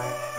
Bye.